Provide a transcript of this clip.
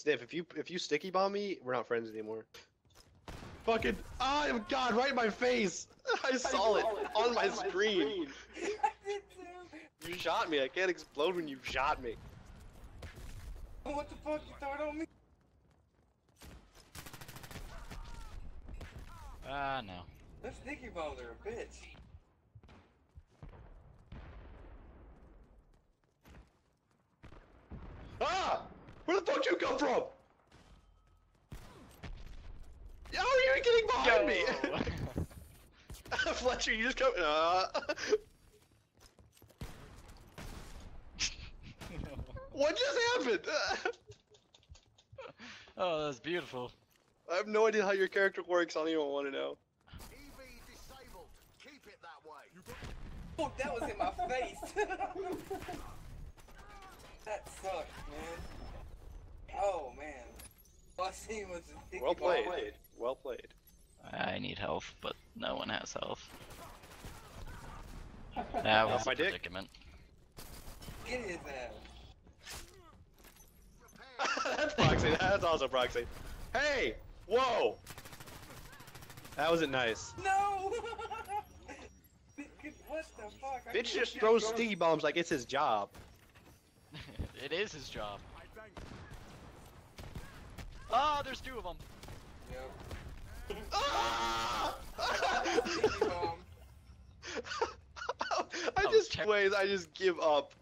Sniff, if you if you sticky bomb me, we're not friends anymore. Fucking oh god, right in my face! I saw it on my screen. I did too. You shot me. I can't explode when you shot me. What the fuck? You throw it on me? Ah, no. Those sticky bombs are a bitch. Ah! Where the fuck you come from? How are you getting behind me? Fletcher, you just come. Uh, what just happened? oh, that's beautiful. I have no idea how your character works. I don't even want to know. EV disabled. Keep it that way. Fuck, that was in my face. that sucks, man. Oh man. All I was a sticky Well bomb. played. Well played. I need health, but no one has health. That was my a dick. Get his ass. That's Proxy. That's also Proxy. Hey! Whoa! That wasn't nice. No! what the fuck? Bitch just throws going. sticky bombs like it's his job. it is his job. Oh, there's two of them. Yep. Sticky bomb. I just ter- I just give up.